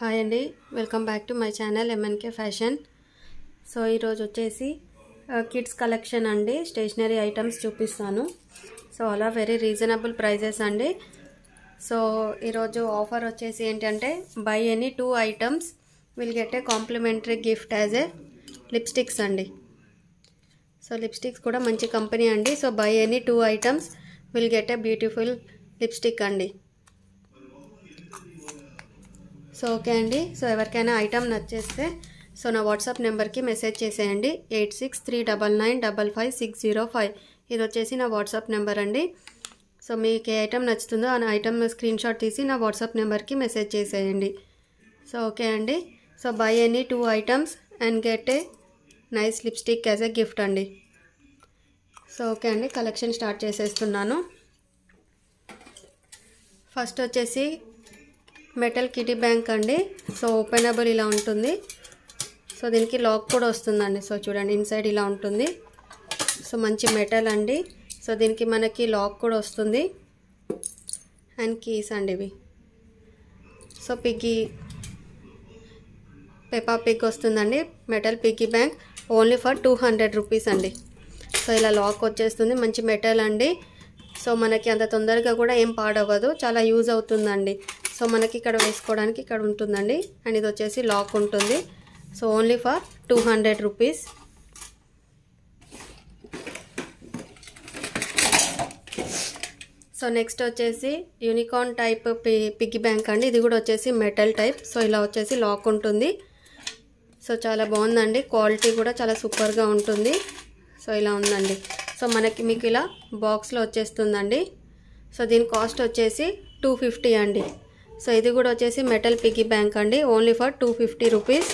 Hi అండి. Welcome back to my channel MNK fashion so ఈరోజు వచ్చేసి కిడ్స్ కలెక్షన్ అండి. స్టేషనరీ ఐటమ్స్ చూపిస్తాను. సో అలా వెరీ రీజనబుల్ ప్రైజెస్ అండి. సో ఈరోజు ఆఫర్ వచ్చేసి ఏంటంటే buy any two items will get a complimentary gift as a lipsticks అండి. సో లిప్స్టిక్స్ కూడా మంచి కంపెనీ అండి. So buy any two items will get a beautiful lipstick అండి. సో ఓకే అండి. సో ఎవరికైనా ఐటమ్ నచ్చేస్తే సో నా వాట్సాప్ నెంబర్కి మెసేజ్ చేసేయండి. Eight six three double nine double five six zero five. ఇది వచ్చేసి నా వాట్సాప్ నెంబర్ అండి. సో మీకు ఏ ఐటమ్ నచ్చుతుందో ఆ ఐటమ్ స్క్రీన్ షాట్ తీసి నా వాట్సాప్ నెంబర్కి మెసేజ్ చేసేయండి. సో ఓకే అండి. So buy any two items and get a nice lipstick as a gift అండి. సో ఓకే అండి. కలెక్షన్ స్టార్ట్ చేసేస్తున్నాను. ఫస్ట్ వచ్చేసి మెటల్ కిటీ బ్యాంక్ అండి. సో ఓపెనబుల్ ఇలా ఉంటుంది. సో దీనికి లాక్ కూడా వస్తుందండి. సో చూడండి ఇన్సైడ్ ఇలా ఉంటుంది. సో మంచి మెటల్ అండి. సో దీనికి మనకి లాక్ కూడా వస్తుంది. అండ్ కీస్ అండి ఇవి. సో పిగ్గీ పెపా పిగ్ వస్తుందండి. Metal piggy bank only for two hundred rupees అండి. సో ఇలా లాక్ వచ్చేస్తుంది. మంచి మెటల్ అండి. సో మనకి అంత తొందరగా కూడా ఏం పాడవ్వదు. చాలా యూజ్ అవుతుందండి. సో మనకి ఇక్కడ వేసుకోవడానికి ఇక్కడ ఉంటుందండి. అండ్ ఇది వచ్చేసి లాక్ ఉంటుంది. So only for two hundred rupees so next వచ్చేసి unicorn type p piggy bank అండి. ఇది కూడా వచ్చేసి మెటల్ టైప్ సో ఇలా వచ్చేసి లాక్ ఉంటుంది. సో చాలా బాగుందండి. క్వాలిటీ కూడా చాలా సూపర్గా ఉంటుంది. సో ఇలా ఉందండి. సో మనకి మీకు ఇలా బాక్స్లో వచ్చేస్తుందండి. సో దీని కాస్ట్ వచ్చేసి టూ ఫిఫ్టీ అండి. సో ఇది కూడా వచ్చేసి మెటల్ పిగ్గీ బ్యాంక్ అండి. Only for two fifty rupees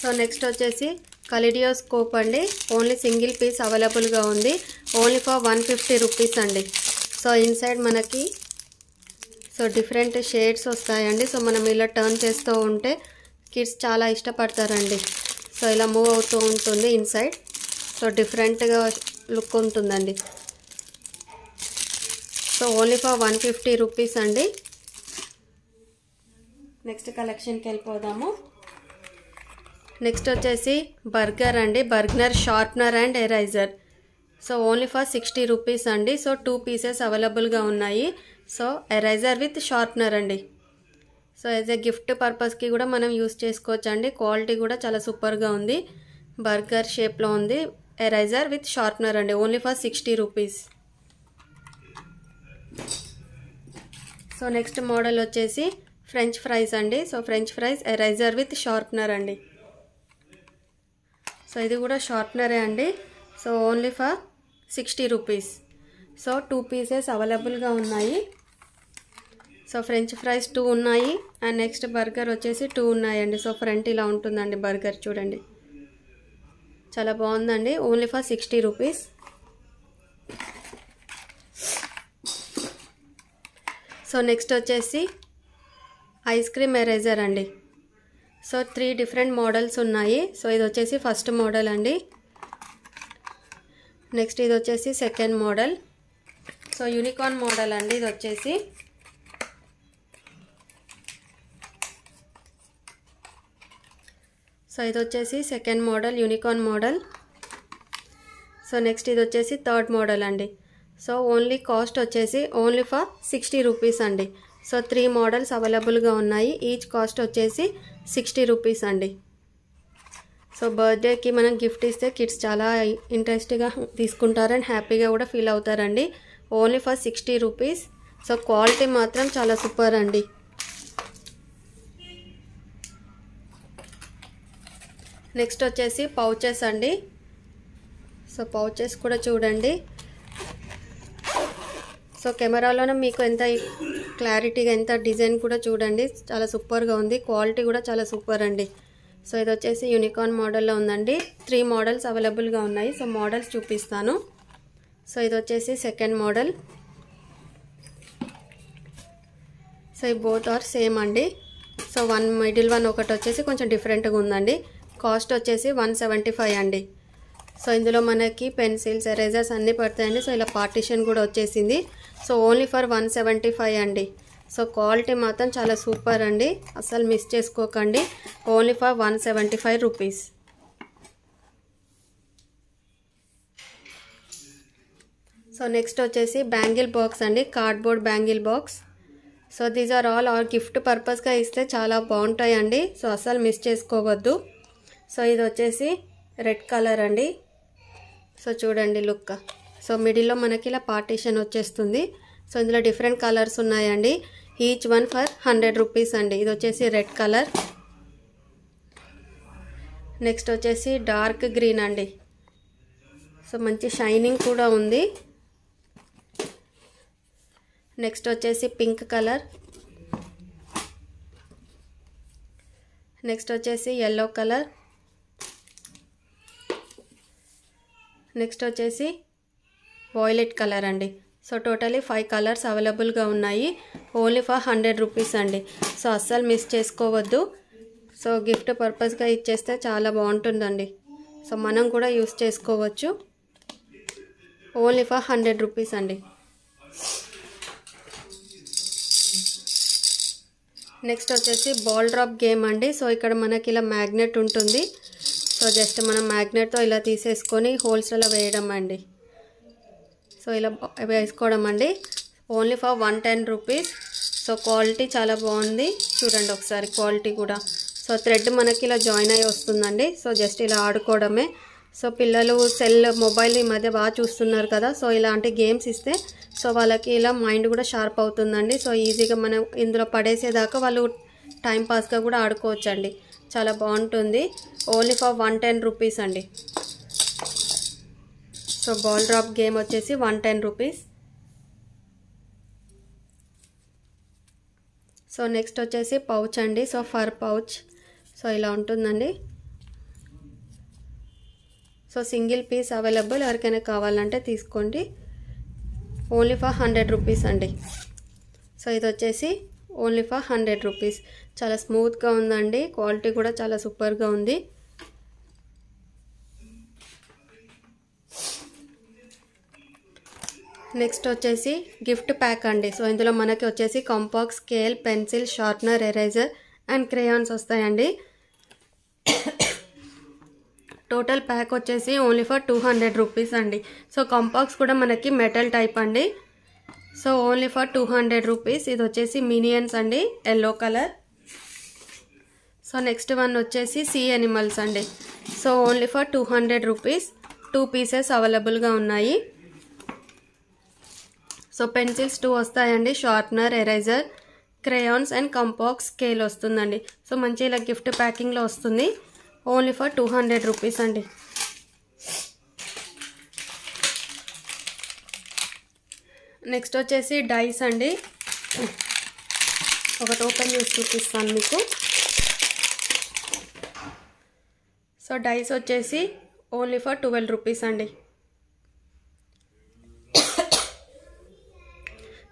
so next వచ్చేసి కలిడియోస్కోప్ అండి. ఓన్లీ సింగిల్ పీస్ అవైలబుల్గా ఉంది. Only for one fifty rupees అండి. సో ఇన్సైడ్ మనకి సో డిఫరెంట్ షేడ్స్ వస్తాయండి. సో మనం ఇలా టర్న్ చేస్తూ ఉంటే కిడ్స్ చాలా ఇష్టపడతారండి. సో ఇలా మూవ్ అవుతూ ఉంటుంది ఇన్సైడ్ సో డిఫరెంట్గా లుక్ ఉంటుందండి. So only for one fifty rupees అండి. నెక్స్ట్ కలెక్షన్కి వెళ్ళిపోదాము. నెక్స్ట్ వచ్చేసి బర్గర్ అండి. Burger sharpener and eraser so only for sixty rupees అండి. సో టూ పీసెస్ అవైలబుల్గా ఉన్నాయి. సో ఎరైజర్ విత్ షార్ప్నర్ అండి. సో యాజ్ ఎ గిఫ్ట్ పర్పస్కి కూడా మనం యూస్ చేసుకోవచ్చు అండి క్వాలిటీ కూడా చాలా సూపర్గా ఉంది. బర్గర్ షేప్లో ఉంది. ఎరైజర్ విత్ షార్ప్నర్ అండి. Only for sixty rupees so next model వచ్చేసి ఫ్రెంచ్ ఫ్రైస్ అండి. So French fries eraser with sharpener అండి. సో ఇది కూడా షార్ప్నరే అండి. So only for sixty rupees so two pieces అవైలబుల్గా ఉన్నాయి. సో ఫ్రెంచ్ ఫ్రైస్ టూ ఉన్నాయి అండ్ నెక్స్ట్ బర్గర్ వచ్చేసి టూ ఉన్నాయండి. సో ఫ్రంట్ ఇలా ఉంటుందండి బర్గర్ చూడండి. చాలా బాగుందండి. Only for sixty rupees. So next వచ్చేసి ఐస్ క్రీమ్ ఎరేజర్ అండి. సో త్రీ డిఫరెంట్ మోడల్స్ ఉన్నాయి. సో ఇది వచ్చేసి ఫస్ట్ మోడల్ అండి. నెక్స్ట్ ఇది వచ్చేసి second model. So unicorn model అండి. ఇది వచ్చేసి సో ఇది వచ్చేసి second model unicorn model. So next ఇది వచ్చేసి థర్డ్ మోడల్ అండి. సో ఓన్లీ కాస్ట్ వచ్చేసి ఓన్లీ ఫర్ సిక్స్టీ రూపీస్ అండి. సో త్రీ మోడల్స్ అవైలబుల్గా ఉన్నాయి. ఈచ్ కాస్ట్ వచ్చేసి సిక్స్టీ రూపీస్ అండి. సో బర్త్డేకి మనం గిఫ్ట్ ఇస్తే కిడ్స్ చాలా ఇంట్రెస్ట్గా తీసుకుంటారు అండ్ హ్యాపీగా కూడా ఫీల్ అవుతారండి. Only for sixty rupees. So quality మాత్రం చాలా సూపర్ అండి. నెక్స్ట్ వచ్చేసి పౌచెస్ అండి. సో పౌచెస్ కూడా చూడండి. సో కెమెరాలోనే మీకు ఎంత క్లారిటీగా ఎంత డిజైన్ కూడా చూడండి. చాలా సూపర్గా ఉంది. క్వాలిటీ కూడా చాలా సూపర్ అండి. సో ఇది వచ్చేసి యూనికార్న్ మోడల్లో ఉందండి. త్రీ మోడల్స్ అవైలబుల్గా ఉన్నాయి. సో మోడల్స్ చూపిస్తాను. సో ఇది వచ్చేసి సెకండ్ మోడల్. సో ఈ బోత్ ఆర్ సేమ్ అండి. సో వన్ మిడిల్ వన్ ఒకటి వచ్చేసి కొంచెం డిఫరెంట్గా ఉందండి. కాస్ట్ వచ్చేసి వన్ సెవెంటీ ఫైవ్ అండి. సో ఇందులో మనకి పెన్సిల్స్ ఎరేజర్స్ అన్నీ పడతాయండి. సో ఇలా పార్టిషన్ కూడా వచ్చేసింది. So only for one seventy five అండి. సో క్వాలిటీ మాత్రం చాలా సూపర్ అండి. అసలు మిస్ చేసుకోకండి. Only for one seventy five rupees. So next వచ్చేసి బ్యాంగిల్ బాక్స్ అండి. Cardboard bangle box. So these are all are gift పర్పస్గా ఇస్తే చాలా బాగుంటాయండి. సో అసలు మిస్ చేసుకోవద్దు. సో ఇది వచ్చేసి రెడ్ కలర్ అండి. సో చూడండి లుక్. సో మిడిల్లో మనకి ఇలా పార్టీషన్ వచ్చేస్తుంది. సో ఇందులో డిఫరెంట్ కలర్స్ ఉన్నాయండి. Each one for hundred rupees అండి. ఇది వచ్చేసి రెడ్ కలర్. నెక్స్ట్ వచ్చేసి డార్క్ గ్రీన్ అండి. సో మంచి షైనింగ్ కూడా ఉంది. నెక్స్ట్ వచ్చేసి పింక్ కలర్. నెక్స్ట్ వచ్చేసి ఎల్లో కలర్. నెక్స్ట్ వచ్చేసి వాయిలెట్ కలర్ అండి. సో టోటలీ ఫైవ్ కలర్స్ అవైలబుల్గా ఉన్నాయి. ఓన్లీ ఫర్ హండ్రెడ్ రూపీస్ అండి. సో అస్సలు మిస్ చేసుకోవద్దు. సో గిఫ్ట్ పర్పస్గా ఇచ్చేస్తే చాలా బాగుంటుందండి. సో మనం కూడా యూస్ చేసుకోవచ్చు. ఓన్లీ ఫర్ హండ్రెడ్ రూపీస్ అండి. నెక్స్ట్ వచ్చేసి బాల్ డ్రాప్ గేమ్ అండి. సో ఇక్కడ మనకి ఇలా మ్యాగ్నెట్ ఉంటుంది. సో జస్ట్ మనం మ్యాగ్నెట్తో ఇలా తీసేసుకొని హోల్స్లో వేయడం అండి. సో ఇలా వేసుకోవడం అండి. Only for one ten rupees. So quality చాలా బాగుంది. చూడండి ఒకసారి క్వాలిటీ కూడా. సో థ్రెడ్ మనకి ఇలా జాయిన్ అయ్యి వస్తుందండి. సో జస్ట్ ఇలా ఆడుకోవడమే. సో పిల్లలు సెల్ మొబైల్ ఈ మధ్య బాగా చూస్తున్నారు కదా. సో ఇలాంటి గేమ్స్ ఇస్తే సో వాళ్ళకి ఇలా మైండ్ కూడా షార్ప్ అవుతుందండి. సో ఈజీగా మనం ఇందులో పడేసేదాకా వాళ్ళు టైంపాస్గా కూడా ఆడుకోవచ్చండి. చాలా బాగుంటుంది. Only for one ten rupees అండి. సో బాల్ డ్రాప్ గేమ్ వచ్చేసి one ten rupees so next వచ్చేసి పౌచ్ అండి. సో ఫర్ పౌచ్ సో ఇలా ఉంటుందండి. సో సింగిల్ పీస్ అవైలబుల్ ఎవరికైనా కావాలంటే తీసుకోండి. ఓన్లీ ఫర్ హండ్రెడ్ రూపీస్ అండి. సో ఇది వచ్చేసి ఓన్లీ ఫర్ హండ్రెడ్ రూపీస్ చాలా స్మూత్గా ఉందండి. క్వాలిటీ కూడా చాలా సూపర్గా ఉంది. నెక్స్ట్ వచ్చేసి గిఫ్ట్ ప్యాక్ అండి. సో ఇందులో మనకి వచ్చేసి compass scale pencil sharpener eraser and crayons వస్తాయండి. టోటల్ ప్యాక్ వచ్చేసి only for two hundred rupees అండి. సో కంపాక్స్ కూడా మనకి మెటల్ టైప్ అండి. So only for two hundred rupees. ఇది వచ్చేసి మినియన్స్ అండి. Yellow colour. So next one వచ్చేసి సీ ఎనిమల్స్ అండి. So only for two hundred rupees two pieces అవైలబుల్గా ఉన్నాయి. సో పెన్సిల్స్ టూ వస్తాయండి sharpener eraser crayons and compass scale వస్తుందండి. So మంచి ఇలా గిఫ్ట్ ప్యాకింగ్లో వస్తుంది. Only for two hundred rupees అండి. నెక్స్ట్ వచ్చేసి డైస్ అండి. ఒకటి ఓపెన్ చేసి చూపిస్తాను మీకు. సో డైస్ వచ్చేసి ఓన్లీ ఫర్ ట్వెల్వ్ రూపీస్ అండి.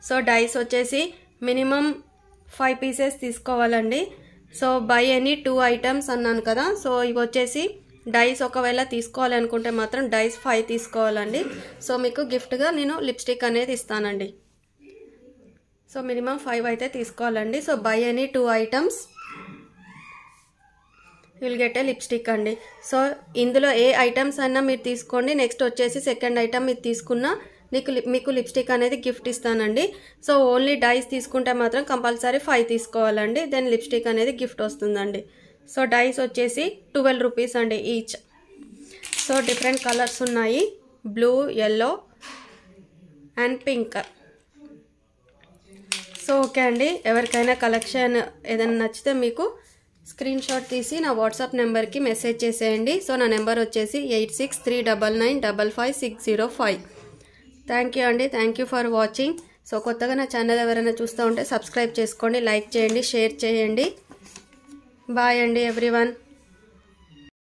సో డైస్ వచ్చేసి మినిమం ఫైవ్ పీసెస్ తీసుకోవాలండి. So buy any two items అన్నాను కదా సో ఇవి వచ్చేసి డైస్ ఒకవేళ తీసుకోవాలనుకుంటే మాత్రం డైస్ ఫైవ్ తీసుకోవాలండి. సో మీకు గిఫ్ట్గా నేను లిప్స్టిక్ అనేది ఇస్తానండి. సో మినిమం ఫైవ్ అయితే తీసుకోవాలండి. So buy any two items will get a lipstick అండి. సో ఇందులో ఏ ఐటమ్స్ అయినా మీరు తీసుకోండి. నెక్స్ట్ వచ్చేసి సెకండ్ ఐటమ్ మీరు తీసుకున్న మీకు మీకు లిప్స్టిక్ అనేది గిఫ్ట్ ఇస్తానండి. సో ఓన్లీ డైస్ తీసుకుంటే మాత్రం కంపల్సరీ ఫైవ్ తీసుకోవాలండి. దెన్ లిప్స్టిక్ అనేది గిఫ్ట్ వస్తుందండి. సో డైస్ వచ్చేసి ట్వెల్వ్ రూపీస్ అండి ఈచ్ సో డిఫరెంట్ కలర్స్ ఉన్నాయి. Blue yellow and pink so okay అండి. ఎవరికైనా కలెక్షన్ ఏదైనా నచ్చితే మీకు స్క్రీన్ షాట్ తీసి నా వాట్సాప్ నెంబర్కి మెసేజ్ చేసేయండి. సో నా నెంబర్ వచ్చేసి eight six three double nine double five six zero five. Thank you అండి. Thank you for watching. So కొత్తగా నా ఛానల్ ఎవరైనా చూస్తూ ఉంటే సబ్స్క్రైబ్ చేసుకోండి లైక్ చేయండి షేర్ చేయండి. బాయ్ అండి ఎవ్రీవన్.